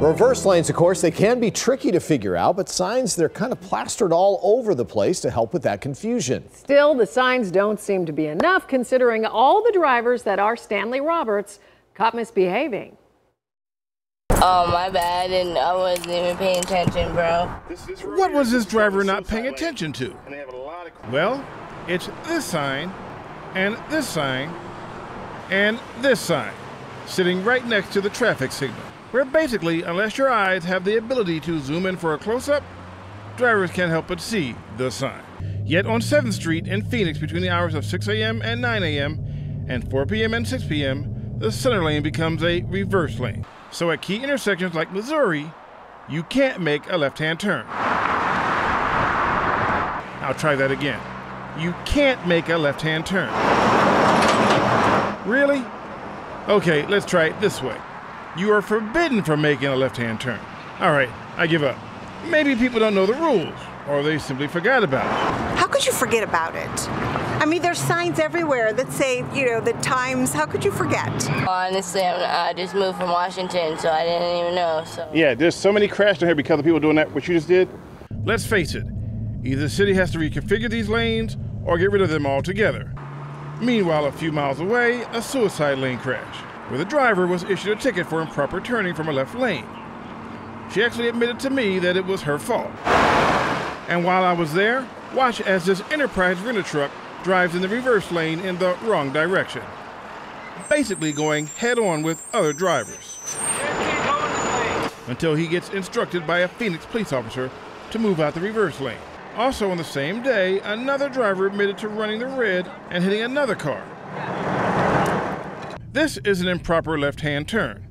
Reverse lanes, of course, they can be tricky to figure out, but signs, they're kind of plastered all over the place to help with that confusion. Still, the signs don't seem to be enough considering all the drivers that are Stanley Roberts caught misbehaving. Oh, my bad, and I wasn't even paying attention, bro. What was this driver not paying attention to? Well, it's this sign, and this sign, and this sign, sitting right next to the traffic signal where basically, unless your eyes have the ability to zoom in for a close up, drivers can't help but see the sign. Yet on 7th Street in Phoenix, between the hours of 6 a.m. and 9 a.m., and 4 p.m. and 6 p.m., the center lane becomes a reverse lane. So at key intersections like Missouri, you can't make a left hand turn. I'll try that again. You can't make a left hand turn. Really? Okay, let's try it this way. You are forbidden from making a left hand turn. All right, I give up. Maybe people don't know the rules, or they simply forgot about it. How could you forget about it? I mean, there's signs everywhere that say, you know, the times. How could you forget? Honestly, i just moved from Washington, so I didn't even know. So yeah, there's so many crashes here because of people doing that. What you just did. Let's face it. Either the city has to reconfigure these lanes or get rid of them altogether. Meanwhile, a few miles away, a suicide lane crash where the driver was issued a ticket for improper turning from a left lane. She actually admitted to me that it was her fault. And while I was there, watch as this Enterprise rental truck drives in the reverse lane in the wrong direction, basically going head on with other drivers. Until he gets instructed by a Phoenix police officer to move out the reverse lane. Also on the same day, another driver admitted to running the red and hitting another car. This is an improper left-hand turn.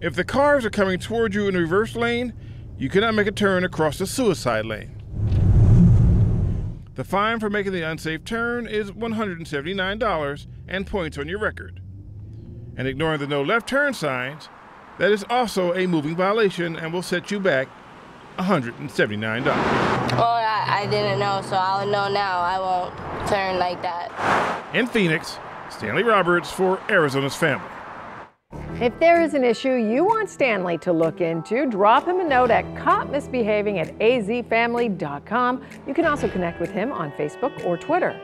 If the cars are coming toward you in reverse lane, you cannot make a turn across the suicide lane. The fine for making the unsafe turn is $179 and points on your record. And ignoring the no left turn signs, that is also a moving violation and will set you back $179. Well, I, I didn't know, so I'll know now. I won't turn like that. In Phoenix, Stanley Roberts for Arizona's Family. If there is an issue you want Stanley to look into, drop him a note at caught misbehaving at azfamily.com. You can also connect with him on Facebook or Twitter.